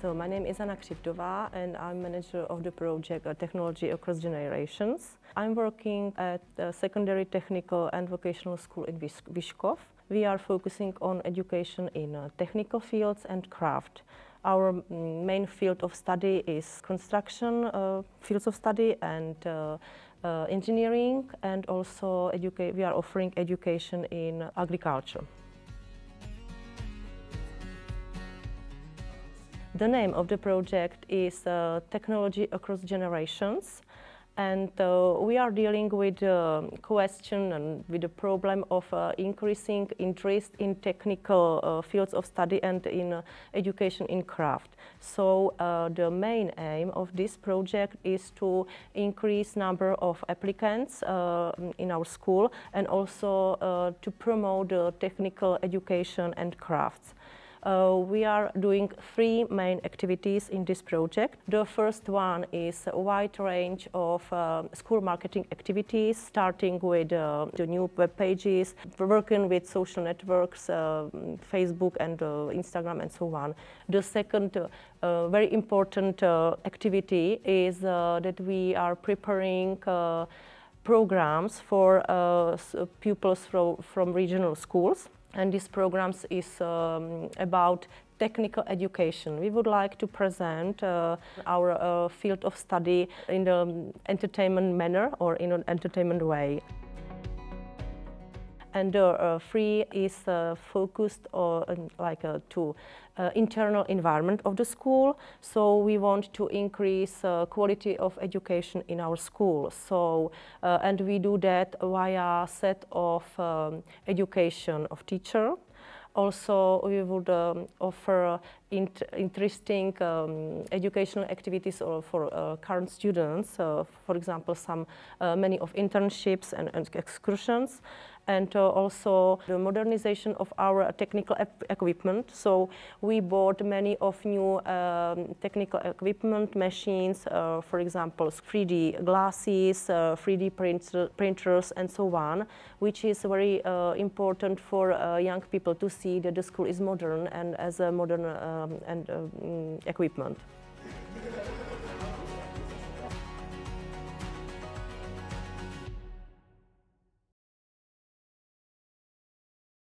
So my name is Anna Křivdová and I'm manager of the project uh, Technology Across Generations. I'm working at the Secondary Technical and Vocational School in Vyškov. We are focusing on education in uh, technical fields and craft. Our mm, main field of study is construction uh, fields of study and uh, uh, engineering and also we are offering education in agriculture. The name of the project is uh, Technology Across Generations and uh, we are dealing with the question and with the problem of uh, increasing interest in technical uh, fields of study and in uh, education in craft. So uh, the main aim of this project is to increase number of applicants uh, in our school and also to promote technical education and crafts. Uh, we are doing three main activities in this project. The first one is a wide range of uh, school marketing activities, starting with uh, the new web pages, working with social networks, uh, Facebook and uh, Instagram and so on. The second uh, very important activity is that we are preparing programs for pupils from, from regional schools and this programs is um, about technical education. We would like to present uh, our uh, field of study in an entertainment manner or in an entertainment way and uh, free is uh, focused on like uh, to internal environment of the school. So we want to increase quality of education in our school. So and we do that via set of um, education of teacher also, we would um, offer int interesting um, educational activities for uh, current students. Uh, for example, some uh, many of internships and, and excursions and uh, also the modernization of our technical equipment. So we bought many of new um, technical equipment machines, uh, for example, 3D glasses, uh, 3D print printers, and so on, which is very uh, important for uh, young people to see that the school is modern and as a modern um, and um, equipment.